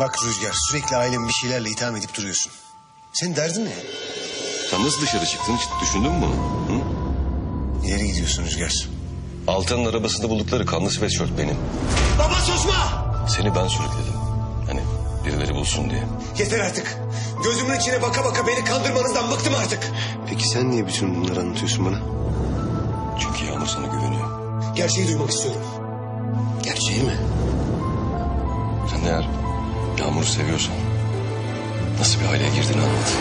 Bak Rüzgar sürekli ailemi bir şeylerle itham edip duruyorsun. Senin derdin ne? Sen nasıl dışarı çıktın hiç düşündün mü bunu? Hı? Nereye gidiyorsun Rüzgar? Altan'ın arabasında buldukları kanlı sweatshirt benim. Baba susma! Seni ben sürükledim. Hani birileri bulsun diye. Yeter artık. Gözümün içine baka baka beni kandırmanızdan bıktım artık. Peki sen niye bütün bunları anlatıyorsun bana? Çünkü Yağmur sana güveniyor. Gerçeği duymak istiyorum. Gerçeği mi? Sen eğer Yağmur'u seviyorsan nasıl bir aileye girdiğini anlat.